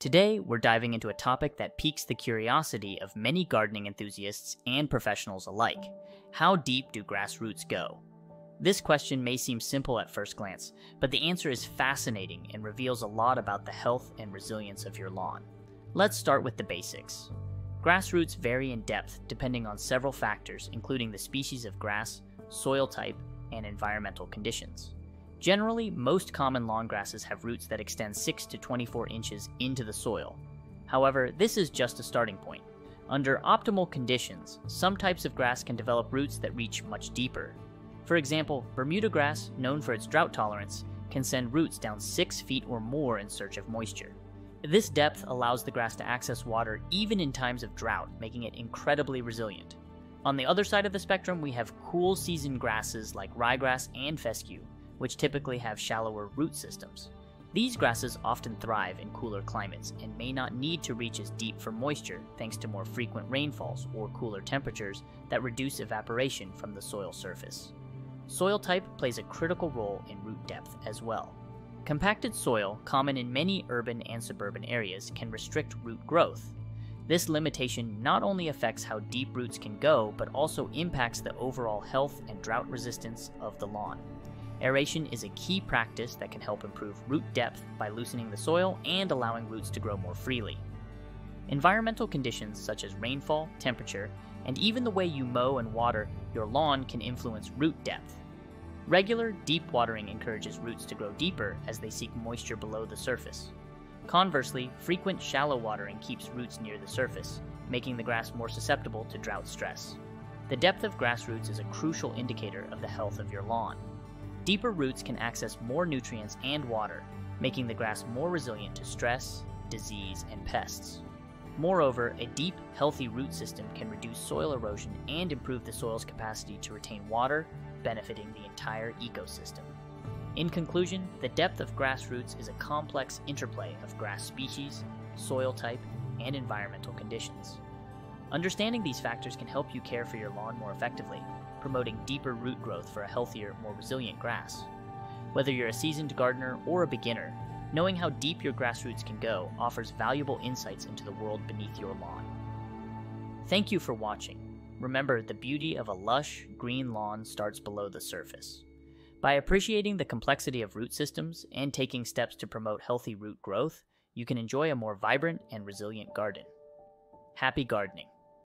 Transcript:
Today, we're diving into a topic that piques the curiosity of many gardening enthusiasts and professionals alike. How deep do grass roots go? This question may seem simple at first glance, but the answer is fascinating and reveals a lot about the health and resilience of your lawn. Let's start with the basics. Grass roots vary in depth depending on several factors, including the species of grass, soil type, and environmental conditions. Generally, most common lawn grasses have roots that extend 6 to 24 inches into the soil. However, this is just a starting point. Under optimal conditions, some types of grass can develop roots that reach much deeper. For example, Bermuda grass, known for its drought tolerance, can send roots down 6 feet or more in search of moisture. This depth allows the grass to access water even in times of drought, making it incredibly resilient. On the other side of the spectrum, we have cool season grasses like ryegrass and fescue, which typically have shallower root systems. These grasses often thrive in cooler climates and may not need to reach as deep for moisture thanks to more frequent rainfalls or cooler temperatures that reduce evaporation from the soil surface. Soil type plays a critical role in root depth as well. Compacted soil, common in many urban and suburban areas, can restrict root growth. This limitation not only affects how deep roots can go, but also impacts the overall health and drought resistance of the lawn. Aeration is a key practice that can help improve root depth by loosening the soil and allowing roots to grow more freely. Environmental conditions such as rainfall, temperature, and even the way you mow and water your lawn can influence root depth. Regular, deep watering encourages roots to grow deeper as they seek moisture below the surface. Conversely, frequent shallow watering keeps roots near the surface, making the grass more susceptible to drought stress. The depth of grass roots is a crucial indicator of the health of your lawn. Deeper roots can access more nutrients and water, making the grass more resilient to stress, disease, and pests. Moreover, a deep, healthy root system can reduce soil erosion and improve the soil's capacity to retain water benefiting the entire ecosystem. In conclusion, the depth of grass roots is a complex interplay of grass species, soil type, and environmental conditions. Understanding these factors can help you care for your lawn more effectively, promoting deeper root growth for a healthier, more resilient grass. Whether you're a seasoned gardener or a beginner, knowing how deep your grass roots can go offers valuable insights into the world beneath your lawn. Thank you for watching. Remember, the beauty of a lush, green lawn starts below the surface. By appreciating the complexity of root systems and taking steps to promote healthy root growth, you can enjoy a more vibrant and resilient garden. Happy gardening!